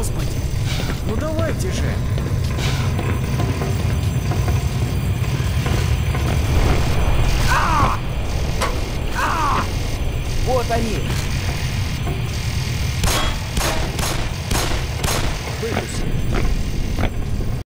Господи! Ну давайте же! А! А! Вот они! Выпусти!